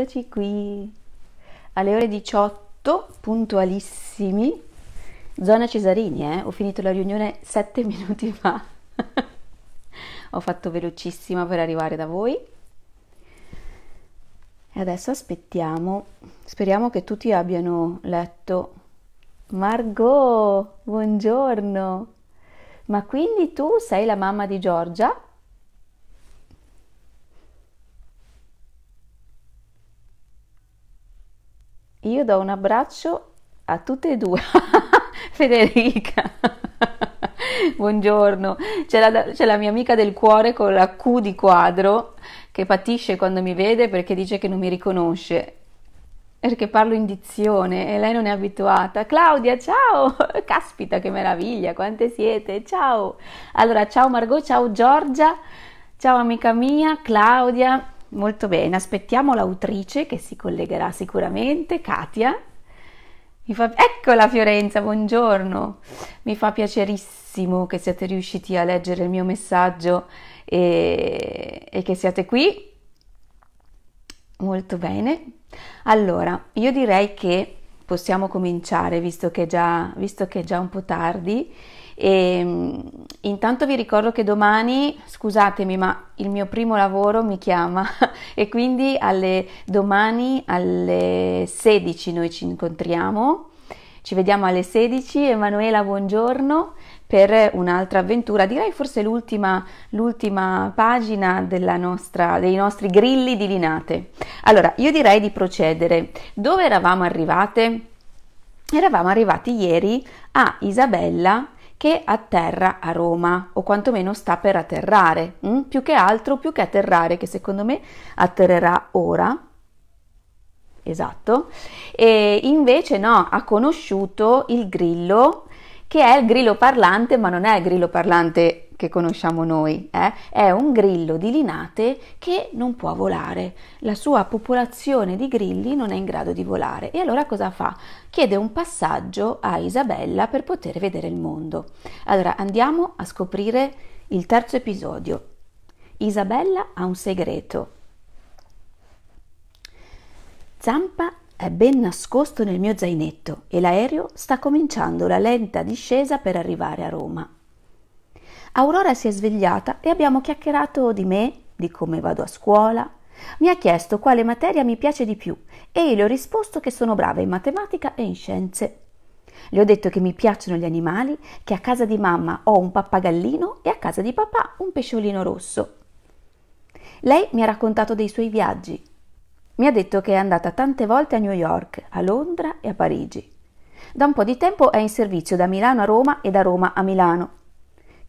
Eccoci qui alle ore 18, puntualissimi. Zona Cesarini, eh? ho finito la riunione 7 minuti fa. ho fatto velocissima per arrivare da voi. E adesso aspettiamo, speriamo che tutti abbiano letto. Margot, buongiorno. Ma quindi tu sei la mamma di Giorgia? Io do un abbraccio a tutte e due. Federica. Buongiorno. C'è la, c'è la, mia amica del cuore con la Q di quadro che patisce quando mi vede perché dice che non mi riconosce. Perché parlo in dizione e lei non è abituata. Claudia, ciao! Caspita, che meraviglia, quante siete! Ciao! Allora, ciao Margot, ciao Giorgia, ciao amica mia, Claudia, Molto bene, aspettiamo l'autrice che si collegherà sicuramente, Katia. Fa... Eccola Fiorenza, buongiorno. Mi fa piacerissimo che siate riusciti a leggere il mio messaggio e, e che siate qui. Molto bene. Allora, io direi che possiamo cominciare, visto che, già, visto che è già un po' tardi. E, mm, intanto vi ricordo che domani, scusatemi, ma il mio primo lavoro mi chiama e quindi alle, domani alle 16 noi ci incontriamo. Ci vediamo alle 16. Emanuela, buongiorno per un'altra avventura, direi forse l'ultima, l'ultima pagina nostra, dei nostri grilli di Linate. Allora, io direi di procedere. Dove eravamo arrivate? Eravamo arrivati ieri a Isabella che atterra a Roma o quantomeno sta per atterrare, hm? più che altro, più che atterrare, che secondo me atterrerà ora. Esatto, e invece no, ha conosciuto il grillo che è il grillo parlante, ma non è il grillo parlante che conosciamo noi, eh? è un grillo di linate che non può volare, la sua popolazione di grilli non è in grado di volare e allora cosa fa? Chiede un passaggio a Isabella per poter vedere il mondo. Allora andiamo a scoprire il terzo episodio. Isabella ha un segreto. Zampa è ben nascosto nel mio zainetto e l'aereo sta cominciando la lenta discesa per arrivare a Roma. Aurora si è svegliata e abbiamo chiacchierato di me, di come vado a scuola. Mi ha chiesto quale materia mi piace di più e io le ho risposto che sono brava in matematica e in scienze. Le ho detto che mi piacciono gli animali, che a casa di mamma ho un pappagallino e a casa di papà un pesciolino rosso. Lei mi ha raccontato dei suoi viaggi. Mi ha detto che è andata tante volte a New York, a Londra e a Parigi. Da un po' di tempo è in servizio da Milano a Roma e da Roma a Milano.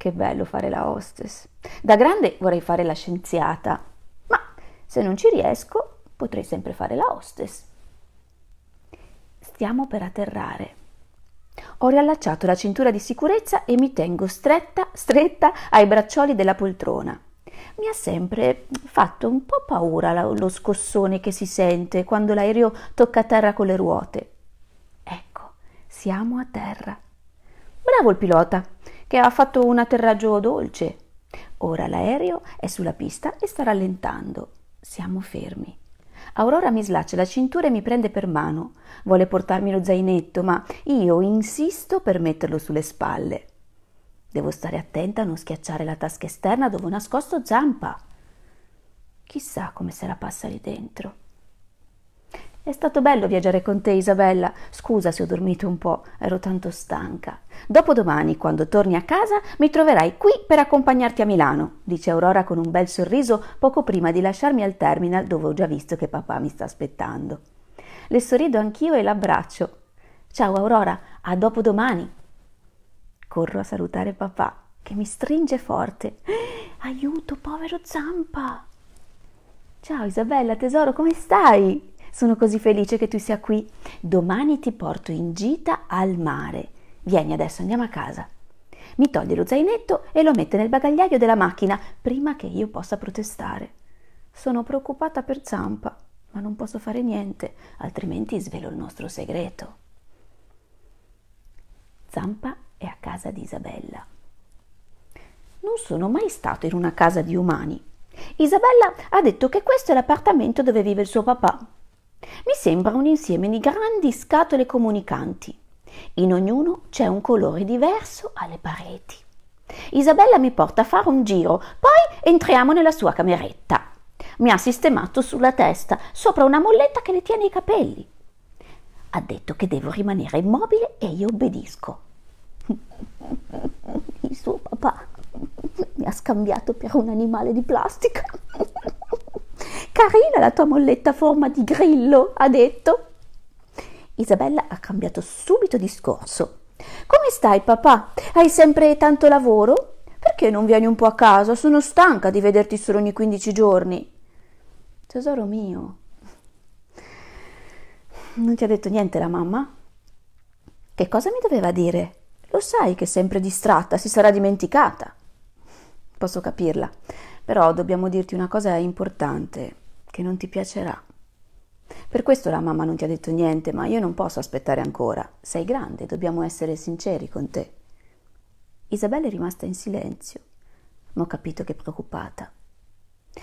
Che bello fare la hostess. Da grande vorrei fare la scienziata, ma se non ci riesco potrei sempre fare la hostess. Stiamo per atterrare. Ho riallacciato la cintura di sicurezza e mi tengo stretta, stretta ai braccioli della poltrona. Mi ha sempre fatto un po' paura lo scossone che si sente quando l'aereo tocca a terra con le ruote. Ecco, siamo a terra. Bravo il pilota che ha fatto un atterraggio dolce. Ora l'aereo è sulla pista e sta rallentando. Siamo fermi. Aurora mi slaccia la cintura e mi prende per mano. Vuole portarmi lo zainetto, ma io insisto per metterlo sulle spalle. Devo stare attenta a non schiacciare la tasca esterna dove ho nascosto Zampa. Chissà come se la passa lì dentro. È stato bello viaggiare con te, Isabella. Scusa se ho dormito un po', ero tanto stanca. Dopodomani, quando torni a casa, mi troverai qui per accompagnarti a Milano, dice Aurora con un bel sorriso poco prima di lasciarmi al terminal dove ho già visto che papà mi sta aspettando. Le sorrido anch'io e l'abbraccio. Ciao Aurora, a dopodomani. Corro a salutare papà, che mi stringe forte. Aiuto, povero Zampa! Ciao Isabella, tesoro, come stai? Sono così felice che tu sia qui. Domani ti porto in gita al mare. Vieni adesso, andiamo a casa. Mi toglie lo zainetto e lo mette nel bagagliaio della macchina prima che io possa protestare. Sono preoccupata per Zampa, ma non posso fare niente, altrimenti svelo il nostro segreto. Zampa è a casa di Isabella. Non sono mai stato in una casa di umani. Isabella ha detto che questo è l'appartamento dove vive il suo papà. Mi sembra un insieme di grandi scatole comunicanti. In ognuno c'è un colore diverso alle pareti. Isabella mi porta a fare un giro, poi entriamo nella sua cameretta. Mi ha sistemato sulla testa, sopra una molletta che le tiene i capelli. Ha detto che devo rimanere immobile e io obbedisco. Il suo papà mi ha scambiato per un animale di plastica. Carina la tua molletta a forma di grillo, ha detto. Isabella ha cambiato subito discorso. Come stai, papà? Hai sempre tanto lavoro? Perché non vieni un po' a casa? Sono stanca di vederti solo ogni 15 giorni. Tesoro mio, non ti ha detto niente la mamma? Che cosa mi doveva dire? Lo sai che è sempre distratta, si sarà dimenticata. Posso capirla, però dobbiamo dirti una cosa importante che non ti piacerà. Per questo la mamma non ti ha detto niente, ma io non posso aspettare ancora. Sei grande, dobbiamo essere sinceri con te. Isabella è rimasta in silenzio, ma ho capito che è preoccupata.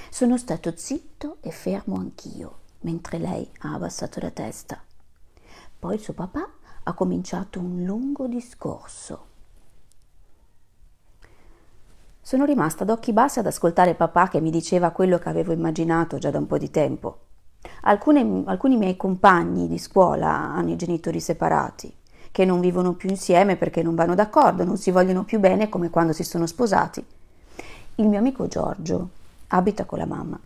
Sono stato zitto e fermo anch'io, mentre lei ha abbassato la testa. Poi suo papà ha cominciato un lungo discorso. Sono rimasta ad occhi bassi ad ascoltare papà che mi diceva quello che avevo immaginato già da un po' di tempo. Alcune, alcuni miei compagni di scuola hanno i genitori separati, che non vivono più insieme perché non vanno d'accordo, non si vogliono più bene come quando si sono sposati. Il mio amico Giorgio abita con la mamma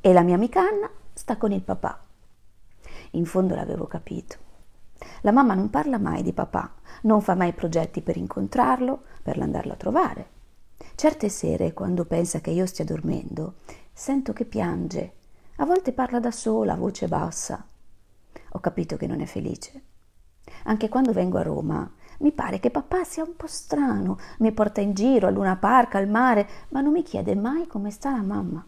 e la mia amica Anna sta con il papà. In fondo l'avevo capito. La mamma non parla mai di papà, non fa mai progetti per incontrarlo, per andarlo a trovare. Certe sere, quando pensa che io stia dormendo, sento che piange. A volte parla da sola, a voce bassa. Ho capito che non è felice. Anche quando vengo a Roma, mi pare che papà sia un po' strano, mi porta in giro a Luna Park, al mare, ma non mi chiede mai come sta la mamma.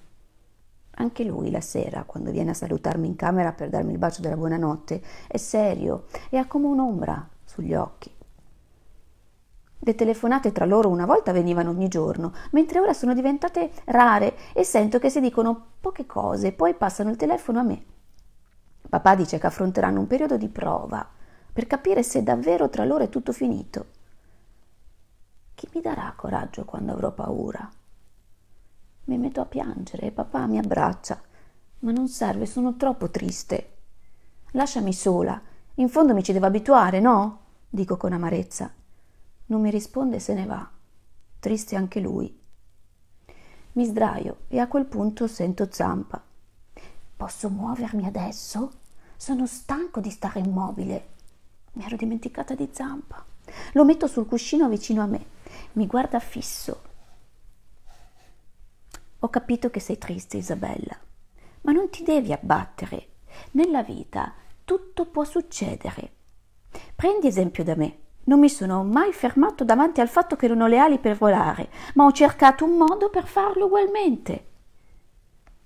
Anche lui la sera, quando viene a salutarmi in camera per darmi il bacio della buonanotte, è serio e ha come un'ombra sugli occhi. Le telefonate tra loro una volta venivano ogni giorno, mentre ora sono diventate rare e sento che si dicono poche cose poi passano il telefono a me. Papà dice che affronteranno un periodo di prova per capire se davvero tra loro è tutto finito. Chi mi darà coraggio quando avrò paura? Mi metto a piangere e papà mi abbraccia. Ma non serve, sono troppo triste. Lasciami sola. In fondo mi ci devo abituare, no? dico con amarezza. Non mi risponde e se ne va. Triste anche lui. Mi sdraio e a quel punto sento Zampa. Posso muovermi adesso? Sono stanco di stare immobile. Mi ero dimenticata di Zampa. Lo metto sul cuscino vicino a me. Mi guarda fisso ho capito che sei triste, Isabella, ma non ti devi abbattere. Nella vita tutto può succedere. Prendi esempio da me. Non mi sono mai fermato davanti al fatto che non ho le ali per volare, ma ho cercato un modo per farlo ugualmente.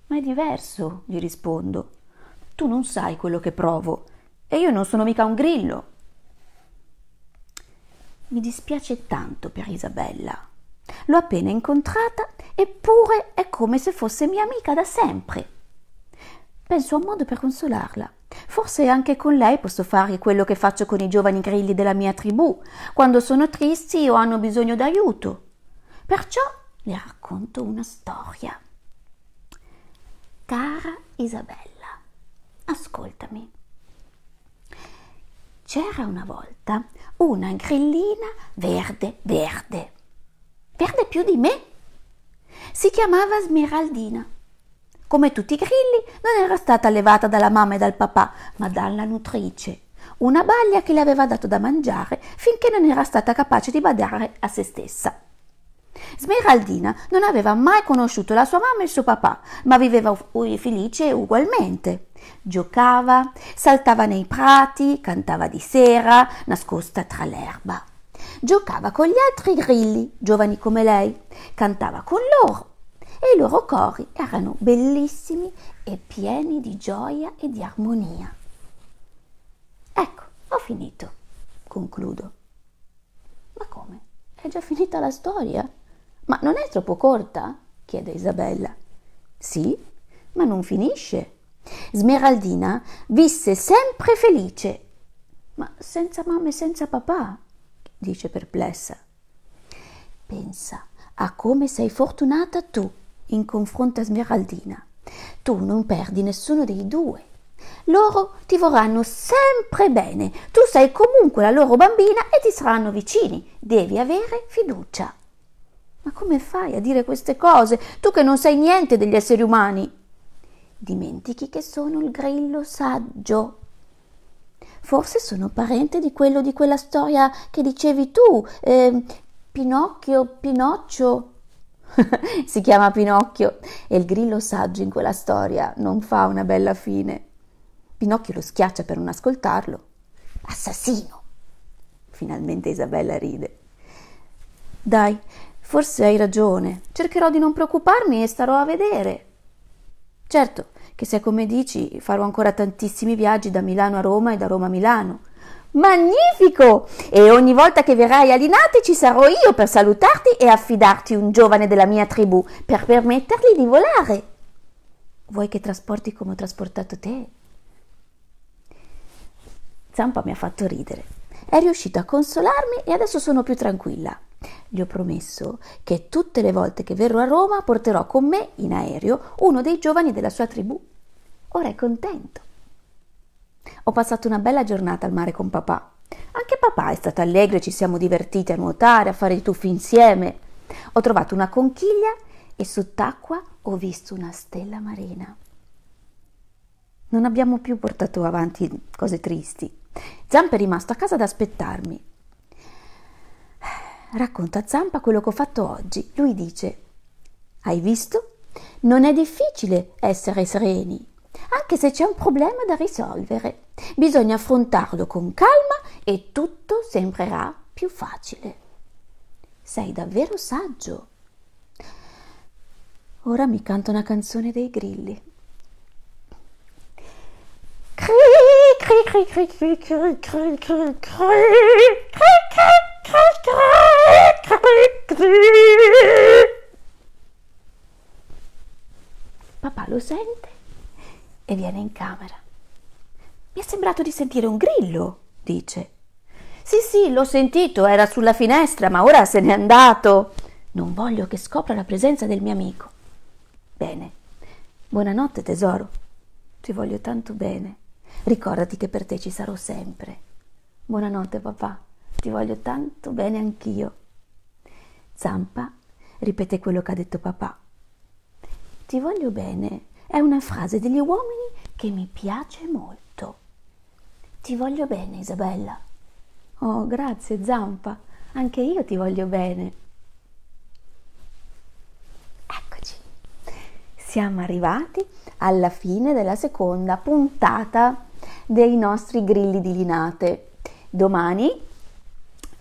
Ma è diverso, gli rispondo. Tu non sai quello che provo e io non sono mica un grillo. Mi dispiace tanto per Isabella. L'ho appena incontrata, eppure è come se fosse mia amica da sempre. Penso a un modo per consolarla. Forse anche con lei posso fare quello che faccio con i giovani grilli della mia tribù, quando sono tristi o hanno bisogno d'aiuto. Perciò le racconto una storia. Cara Isabella, ascoltami. C'era una volta una grillina verde verde verde più di me. Si chiamava Smeraldina. Come tutti i grilli, non era stata allevata dalla mamma e dal papà, ma dalla nutrice, una baglia che le aveva dato da mangiare finché non era stata capace di badare a se stessa. Smeraldina non aveva mai conosciuto la sua mamma e il suo papà, ma viveva felice ugualmente. Giocava, saltava nei prati, cantava di sera, nascosta tra l'erba. Giocava con gli altri grilli, giovani come lei, cantava con loro e i loro cori erano bellissimi e pieni di gioia e di armonia. Ecco, ho finito, concludo. Ma come? È già finita la storia? Ma non è troppo corta? chiede Isabella. Sì, ma non finisce. Smeraldina visse sempre felice. Ma senza mamma e senza papà, dice perplessa. Pensa a come sei fortunata tu in confronto a Smeraldina. Tu non perdi nessuno dei due. Loro ti vorranno sempre bene. Tu sei comunque la loro bambina e ti saranno vicini. Devi avere fiducia. Ma come fai a dire queste cose, tu che non sai niente degli esseri umani? Dimentichi che sono il grillo saggio. Forse sono parente di quello di quella storia che dicevi tu, eh, Pinocchio, Pinocchio. si chiama Pinocchio e il grillo saggio in quella storia non fa una bella fine. Pinocchio lo schiaccia per non ascoltarlo. Assassino! Finalmente Isabella ride. Dai, forse hai ragione. Cercherò di non preoccuparmi e starò a vedere. Certo che se come dici farò ancora tantissimi viaggi da Milano a Roma e da Roma a Milano. Magnifico! E ogni volta che verrai a Linate ci sarò io per salutarti e affidarti un giovane della mia tribù per permettergli di volare. Vuoi che trasporti come ho trasportato te? Zampa mi ha fatto ridere. È riuscito a consolarmi e adesso sono più tranquilla. Gli ho promesso che tutte le volte che verrò a Roma porterò con me in aereo uno dei giovani della sua tribù. Ora è contento. Ho passato una bella giornata al mare con papà. Anche papà è stato allegro e ci siamo divertiti a nuotare, a fare i tuffi insieme. Ho trovato una conchiglia e sott'acqua ho visto una stella marina. Non abbiamo più portato avanti cose tristi. Zampa è rimasto a casa ad aspettarmi. Racconta a Zampa quello che ho fatto oggi. Lui dice: Hai visto? Non è difficile essere sereni anche se c'è un problema da risolvere. Bisogna affrontarlo con calma e tutto sembrerà più facile. Sei davvero saggio. Ora mi canto una canzone dei grilli. Cri, cri, cri, cri, cri, cri, cri, cri, cri, cri, cri, cri, cri, cri, cri. Papà lo sente e viene in camera. Mi è sembrato di sentire un grillo, dice. Sì, sì, l'ho sentito, era sulla finestra, ma ora se n'è andato. Non voglio che scopra la presenza del mio amico. Bene. Buonanotte, tesoro. Ti voglio tanto bene. Ricordati che per te ci sarò sempre. Buonanotte, papà. Ti voglio tanto bene anch'io. Zampa ripete quello che ha detto papà. Ti voglio bene è una frase degli uomini che mi piace molto. Ti voglio bene, Isabella. Oh, grazie, Zampa. Anche io ti voglio bene. Eccoci. Siamo arrivati alla fine della seconda puntata dei nostri grilli di Linate. Domani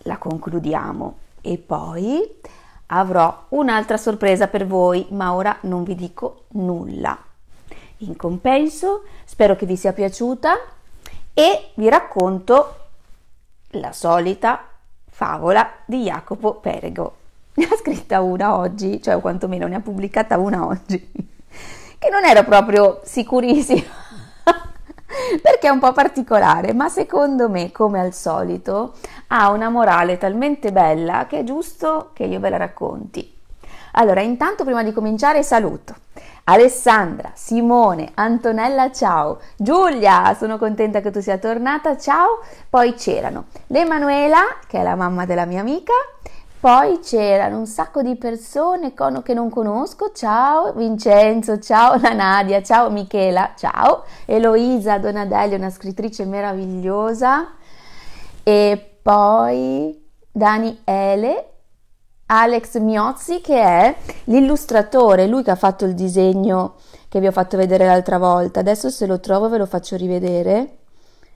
la concludiamo e poi avrò un'altra sorpresa per voi, ma ora non vi dico nulla. In compenso, spero che vi sia piaciuta e vi racconto la solita favola di Jacopo Perego. Ne ha scritta una oggi, cioè quantomeno ne ha pubblicata una oggi, che non ero proprio sicurissima perché è un po' particolare, ma secondo me, come al solito, ha una morale talmente bella che è giusto che io ve la racconti. Allora, intanto prima di cominciare saluto Alessandra, Simone, Antonella, ciao. Giulia, sono contenta che tu sia tornata, ciao. Poi c'erano l'Emanuela, che è la mamma della mia amica. Poi c'erano un sacco di persone che non conosco, ciao Vincenzo, ciao la Nadia, ciao Michela, ciao Eloisa Donadelli, una scrittrice meravigliosa e poi Daniele, Alex Miozzi che è l'illustratore, lui che ha fatto il disegno che vi ho fatto vedere l'altra volta. Adesso se lo trovo ve lo faccio rivedere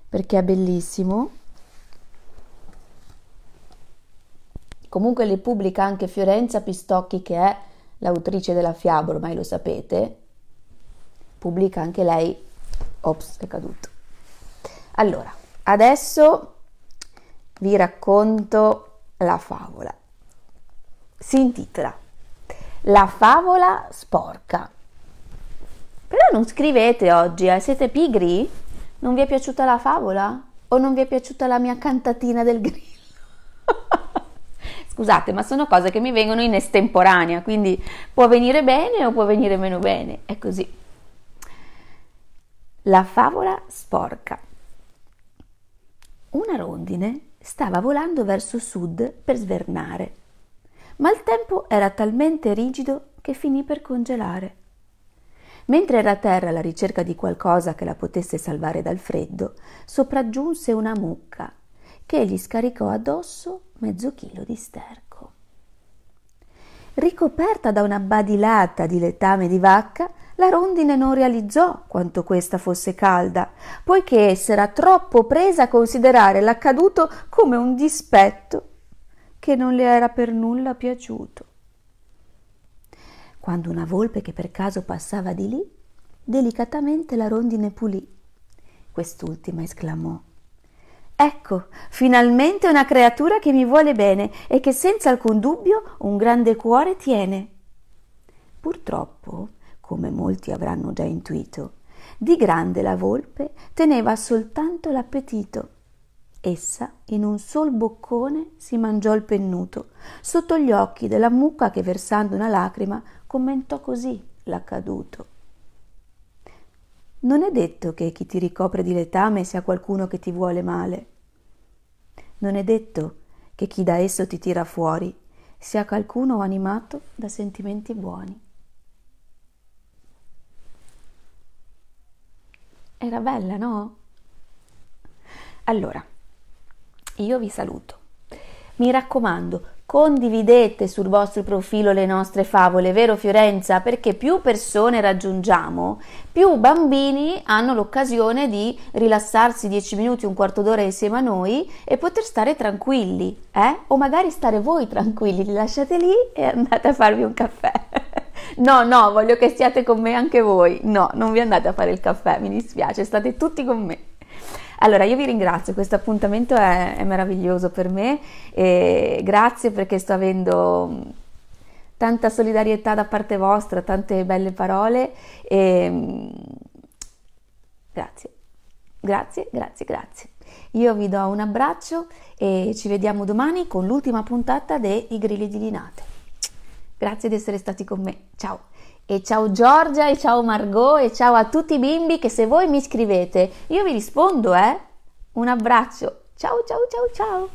perché è bellissimo. Comunque le pubblica anche Fiorenza Pistocchi che è l'autrice della fiaba, ormai lo sapete. Pubblica anche lei. Ops, è caduto. Allora, adesso vi racconto la favola si intitola La favola sporca. Però non scrivete oggi, eh? siete pigri? Non vi è piaciuta la favola? O non vi è piaciuta la mia cantatina del grillo? Scusate, ma sono cose che mi vengono in estemporanea, quindi può venire bene o può venire meno bene, è così. La favola sporca. Una rondine stava volando verso sud per svernare, ma il tempo era talmente rigido che finì per congelare. Mentre era a terra alla ricerca di qualcosa che la potesse salvare dal freddo, sopraggiunse una mucca che gli scaricò addosso mezzo chilo di sterco. Ricoperta da una badilata di letame di vacca, la rondine non realizzò quanto questa fosse calda, poiché essa era troppo presa a considerare l'accaduto come un dispetto che non le era per nulla piaciuto. Quando una volpe che per caso passava di lì, delicatamente la rondine pulì. Quest'ultima esclamò Ecco, finalmente una creatura che mi vuole bene e che senza alcun dubbio un grande cuore tiene. Purtroppo, come molti avranno già intuito, di grande la volpe teneva soltanto l'appetito. Essa, in un sol boccone, si mangiò il pennuto, sotto gli occhi della mucca che, versando una lacrima, commentò così l'accaduto. Non è detto che chi ti ricopre di letame sia qualcuno che ti vuole male. Non è detto che chi da esso ti tira fuori sia qualcuno animato da sentimenti buoni. Era bella, no? Allora, io vi saluto. Mi raccomando, condividete sul vostro profilo le nostre favole, vero Fiorenza? Perché più persone raggiungiamo, più bambini hanno l'occasione di rilassarsi 10 minuti, un quarto d'ora insieme a noi e poter stare tranquilli, eh? O magari stare voi tranquilli, li lasciate lì e andate a farvi un caffè. No, no, voglio che stiate con me anche voi. No, non vi andate a fare il caffè, mi dispiace, state tutti con me. Allora, io vi ringrazio, questo appuntamento è, è meraviglioso per me e grazie perché sto avendo tanta solidarietà da parte vostra, tante belle parole e grazie, grazie, grazie, grazie. Io vi do un abbraccio e ci vediamo domani con l'ultima puntata dei Grilli di Linate. Grazie di essere stati con me. Ciao. E ciao Giorgia e ciao Margot e ciao a tutti i bimbi che se voi mi scrivete io vi rispondo, eh? Un abbraccio. Ciao ciao ciao ciao.